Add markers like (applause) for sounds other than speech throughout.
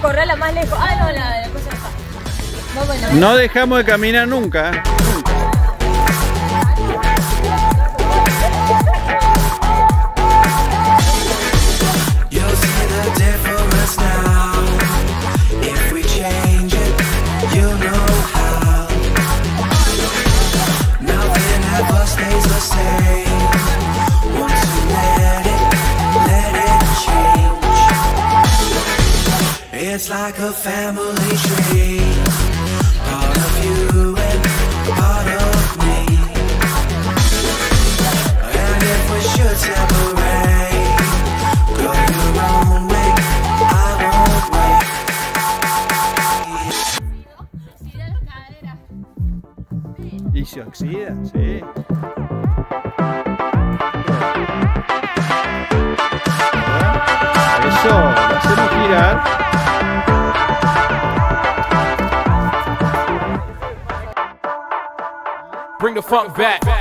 correr la más lejos. Ah, no, la, la cosa está. No, bueno. No dejamos de caminar nunca. Like a family tree. Part of you and part of me. And if we should separate, go your own way. I won't wait. Y se oxida, sí. Eso, lo hacemos girar. Bring the funk back.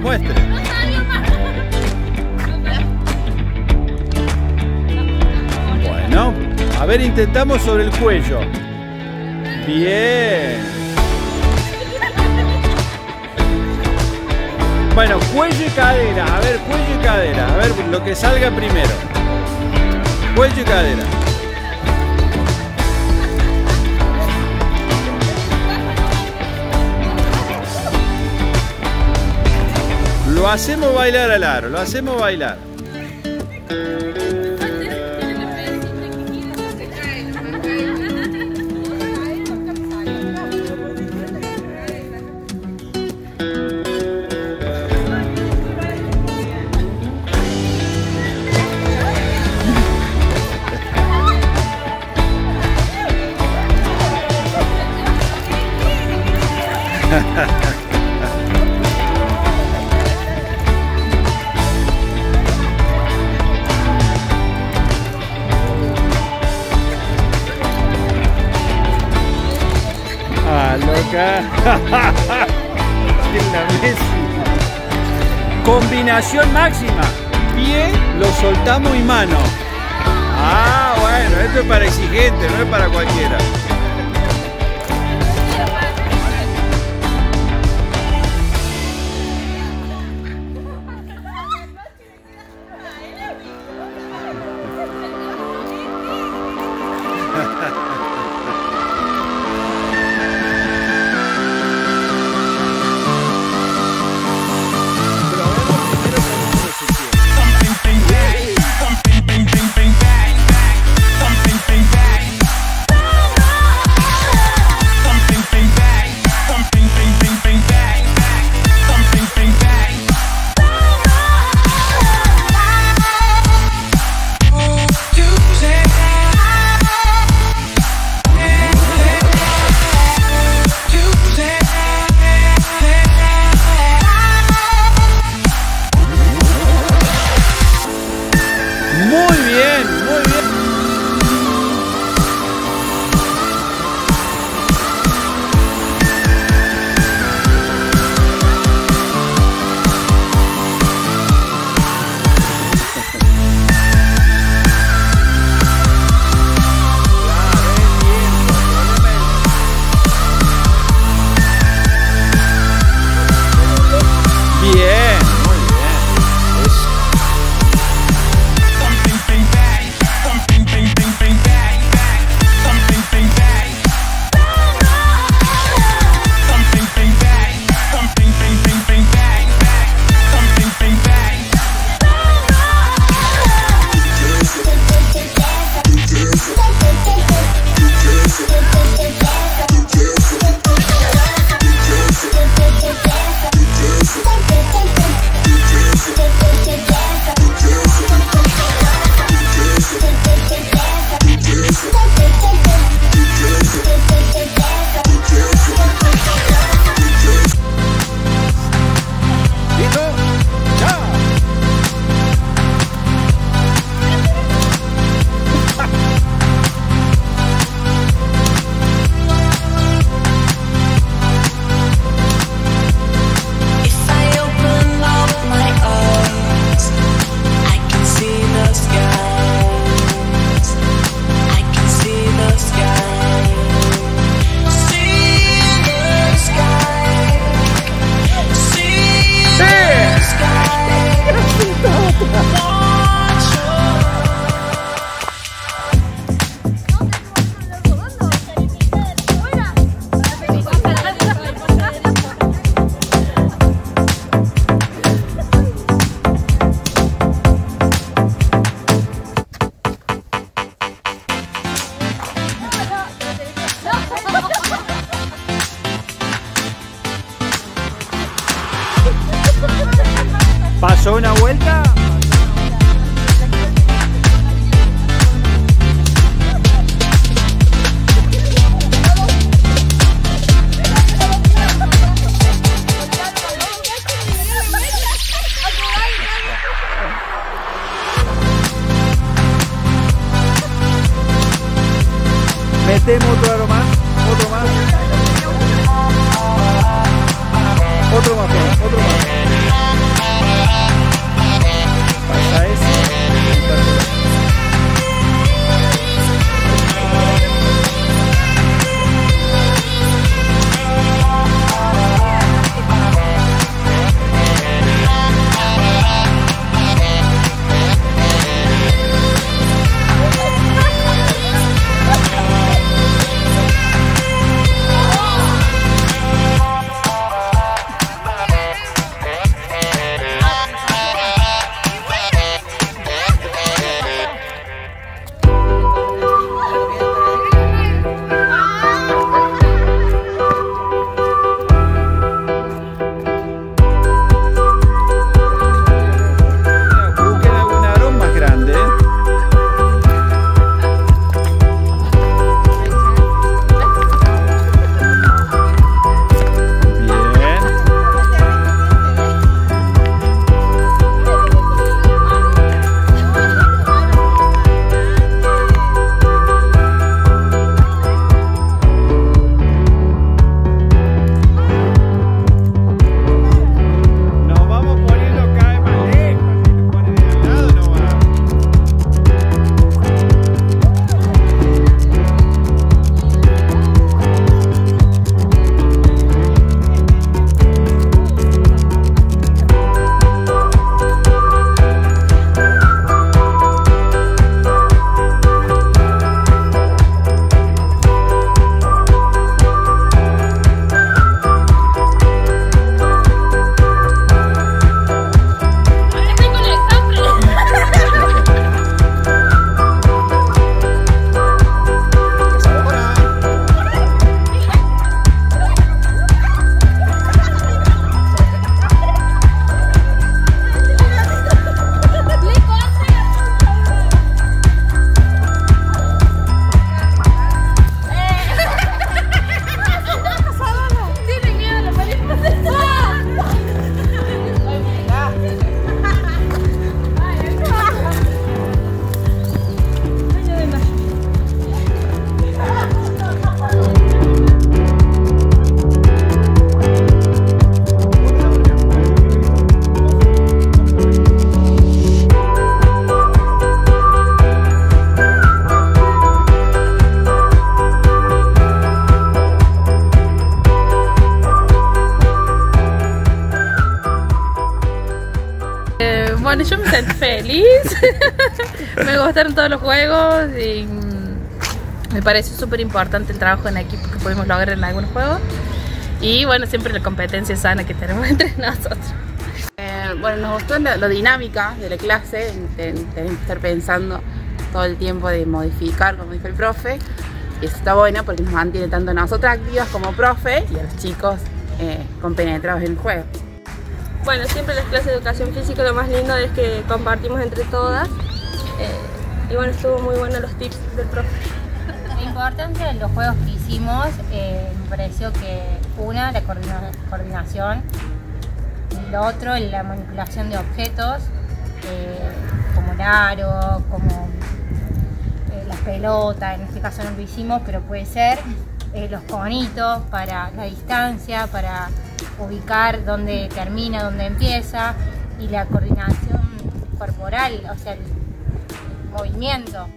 Muestre. Bueno, a ver, intentamos sobre el cuello. Bien. Bueno, cuello y cadera. A ver, cuello y cadera. A ver, lo que salga primero. Cuello y cadera. Hacemos bailar al aro, lo hacemos bailar. (laughs) (laughs) Combinación máxima. Pie, lo soltamos y mano. Ah, bueno, esto es para exigente, no es para cualquiera. Muy bien, muy bien. Bien, sentí feliz. (laughs) me gustaron todos los juegos y mm, me pareció súper importante el trabajo en equipo que pudimos lograr en algunos juegos. Y bueno, siempre la competencia sana que tenemos (laughs) entre nosotros. Eh, bueno, nos gustó lo dinámica de la clase, ten- tenemos que estar pensando todo el tiempo de modificar, como dijo el profe. Y eso está bueno porque nos mantiene tanto a nosotras activas como profe y a los chicos eh, compenetrados en el juego. Bueno, siempre las clases de educación física lo más lindo es que compartimos entre todas. Eh, y bueno, estuvo muy bueno los tips del profe. Lo importante de los juegos que hicimos, eh, me pareció que una, la coordina- coordinación, lo otro, la manipulación de objetos, eh, como el aro, como las pelotas, en este caso no lo hicimos, pero puede ser, los conitos para la distancia, para ubicar dónde termina, dónde empieza, y la coordinación corporal, o sea, el movimiento.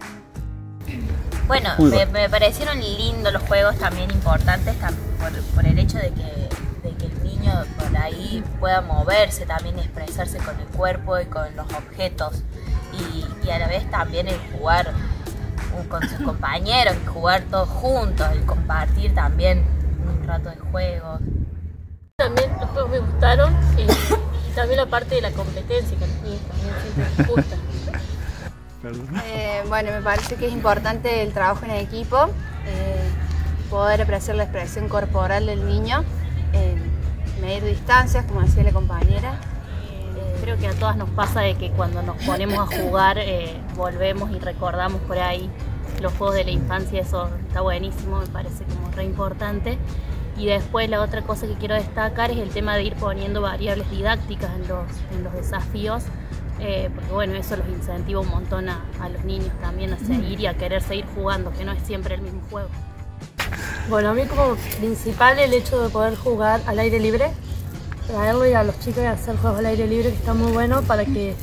Bueno, me, parecieron lindos los juegos, también importantes por, por el hecho de que, de que el niño por ahí pueda moverse, también expresarse con el cuerpo y con los objetos. Y, y a la vez también el jugar con sus (laughs) compañeros, y jugar todos juntos, el compartir también un rato de juegos. También los juegos me gustaron eh, y también la parte de la competencia que a niños también siempre les gusta. Eh, bueno, me parece que es importante el trabajo en equipo, eh, poder apreciar la expresión corporal del niño, eh, medir distancias, como decía la compañera. Creo que a todas nos pasa de que cuando nos ponemos a jugar eh, volvemos y recordamos por ahí los juegos de la infancia, eso está buenísimo, me parece como re importante. Y después la otra cosa que quiero destacar es el tema de ir poniendo variables didácticas en los, en los desafíos, eh, porque bueno, eso los incentiva un montón a, a los niños también a seguir y a querer seguir jugando, que no es siempre el mismo juego. Bueno, a mí como principal el hecho de poder jugar al aire libre, traerlo y a los chicos y hacer juegos al aire libre que está muy bueno para que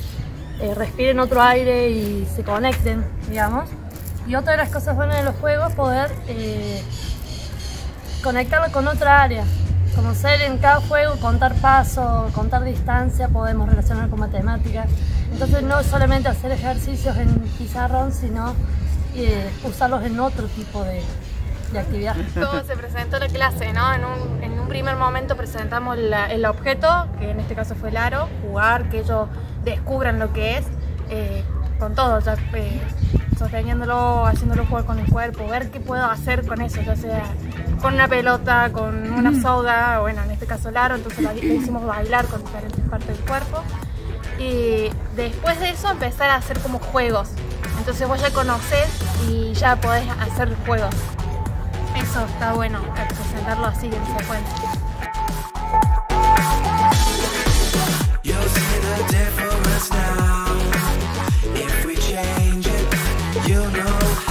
eh, respiren otro aire y se conecten, digamos. Y otra de las cosas buenas de los juegos es poder eh, conectarlo con otra área. Conocer en cada juego, contar pasos, contar distancia, podemos relacionar con matemáticas. Entonces no solamente hacer ejercicios en pizarrón, sino eh, usarlos en otro tipo de, de actividad. (laughs) Cómo se presentó la clase, ¿no? En un, en un primer momento presentamos el objeto, que en este caso fue el aro, jugar, que ellos descubran lo que es, eh, con todo, ya eh, sosteniéndolo, haciéndolo jugar con el cuerpo, ver qué puedo hacer con eso, ya sea con una pelota, con una soda, bueno, en este caso el aro, entonces la- le hicimos bailar con diferentes partes del cuerpo. Y después de eso empezar a hacer como juegos. Entonces vos ya conocés y ya podés hacer juegos. Eso está bueno, presentarlo así en secuencia. You'll see the difference now. you know.